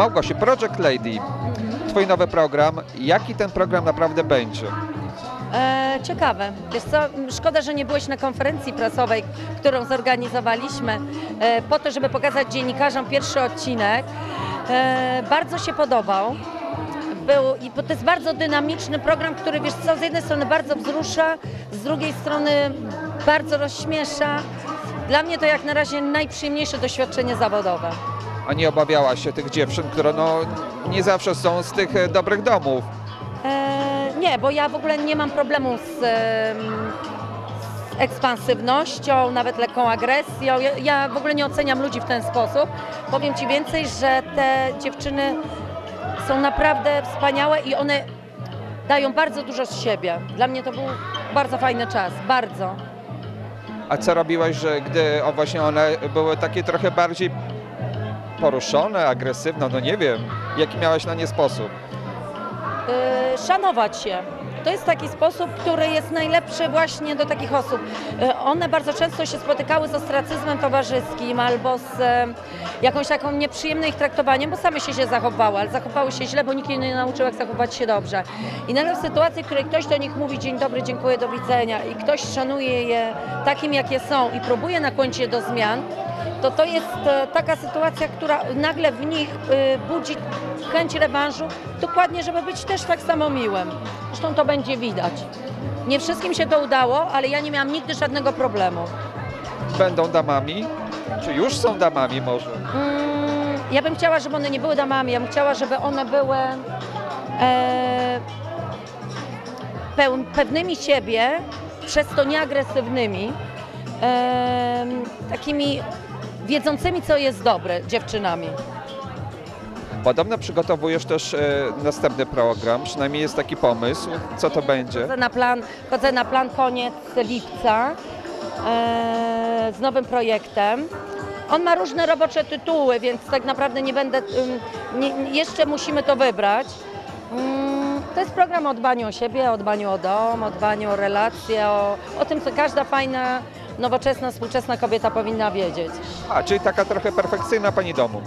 Małgosiu, Project Lady, twój nowy program. Jaki ten program naprawdę będzie? E, ciekawe. Wiesz co, szkoda, że nie byłeś na konferencji prasowej, którą zorganizowaliśmy e, po to, żeby pokazać dziennikarzom pierwszy odcinek. E, bardzo się podobał. Był, bo to jest bardzo dynamiczny program, który wiesz co, z jednej strony bardzo wzrusza, z drugiej strony bardzo rozśmiesza. Dla mnie to jak na razie najprzyjemniejsze doświadczenie zawodowe. A nie obawiałaś się tych dziewczyn, które no, nie zawsze są z tych e, dobrych domów. E, nie, bo ja w ogóle nie mam problemu z, z ekspansywnością, nawet lekką agresją. Ja, ja w ogóle nie oceniam ludzi w ten sposób. Powiem Ci więcej, że te dziewczyny są naprawdę wspaniałe i one dają bardzo dużo z siebie. Dla mnie to był bardzo fajny czas, bardzo. A co robiłaś, że gdy o, właśnie one były takie trochę bardziej poruszone, agresywne, no nie wiem, jaki miałaś na nie sposób? y, szanować się. To jest taki sposób, który jest najlepszy właśnie do takich osób. Y, One bardzo często się spotykały z ostracyzmem towarzyskim albo z e, jakąś taką nieprzyjemnym ich traktowaniem, bo same się źle zachowały, ale zachowały się źle, bo nikt nie nauczył, jak zachować się dobrze. I nagle w sytuacji, w której ktoś do nich mówi dzień dobry, dziękuję, do widzenia i ktoś szanuje je takim, jakie są i próbuje nakłonić je do zmian, to to jest e, taka sytuacja, która nagle w nich e, budzi chęć rewanżu, dokładnie, żeby być też tak samo miłym. Zresztą to będzie widać. Nie wszystkim się to udało, ale ja nie miałam nigdy żadnego problemu. Będą damami? Czy już są damami może? Mm, ja bym chciała, żeby one nie były damami, ja bym chciała, żeby one były e, peł, pewnymi siebie, przez to nieagresywnymi, e, takimi wiedzącymi, co jest dobre dziewczynami. Podobno przygotowujesz też e, następny program, przynajmniej jest taki pomysł. Co to będzie? Chodzę na plan, chodzę na plan koniec lipca e, z nowym projektem. On ma różne robocze tytuły, więc tak naprawdę nie będę, ym, nie, jeszcze musimy to wybrać. Mm, To jest program o dbaniu o siebie, o dbaniu o dom, o dbaniu o relacje, o, o tym, co każda fajna, nowoczesna, współczesna kobieta powinna wiedzieć. A, czyli taka trochę perfekcyjna pani domu.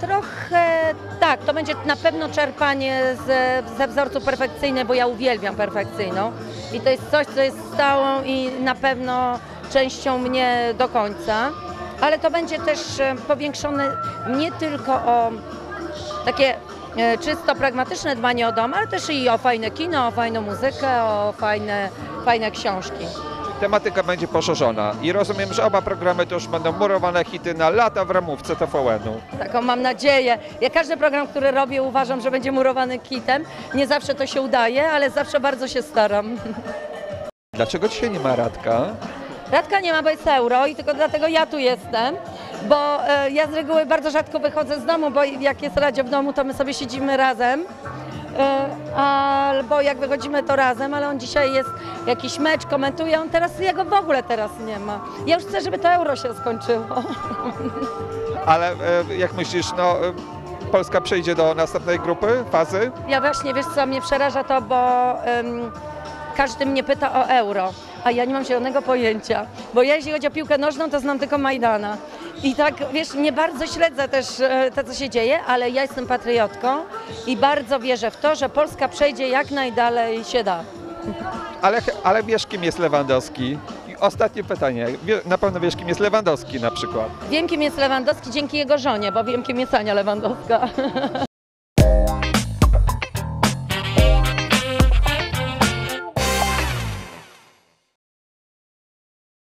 Trochę tak, to będzie na pewno czerpanie ze, ze wzorców perfekcyjnych, bo ja uwielbiam perfekcyjną. I to jest coś, co jest stałą i na pewno częścią mnie do końca. Ale to będzie też e, powiększone nie tylko o takie e, czysto pragmatyczne dbanie o dom, ale też i o fajne kino, o fajną muzykę, o fajne, fajne książki. Tematyka będzie poszerzona i rozumiem, że oba programy to już będą murowane hity na lata w ramówce TVN-u. Taką mam nadzieję. Ja każdy program, który robię, uważam, że będzie murowany kitem. Nie zawsze to się udaje, ale zawsze bardzo się staram. Dlaczego dzisiaj nie ma Radka? Radka nie ma, bo jest euro i tylko dlatego ja tu jestem, bo e, ja z reguły bardzo rzadko wychodzę z domu, bo jak jest radio w domu, to my sobie siedzimy razem. E, albo jak wychodzimy to razem, ale on dzisiaj jest jakiś mecz, komentuje, on teraz, jego w ogóle teraz nie ma. Ja już chcę, żeby to euro się skończyło. Ale e, jak myślisz, no e, Polska przejdzie do następnej grupy, fazy? Ja właśnie, wiesz co, mnie przeraża to, bo em, każdy mnie pyta o euro, a ja nie mam zielonego pojęcia, bo ja jeśli chodzi o piłkę nożną, to znam tylko Majdana. I tak, wiesz, nie bardzo śledzę też e, to, co się dzieje, ale ja jestem patriotką i bardzo wierzę w to, że Polska przejdzie jak najdalej się da. Ale, ale wiesz, kim jest Lewandowski? Ostatnie pytanie. Na pewno wiesz, kim jest Lewandowski na przykład. Wiem, kim jest Lewandowski dzięki jego żonie, bo wiem, kim jest Ania Lewandowska.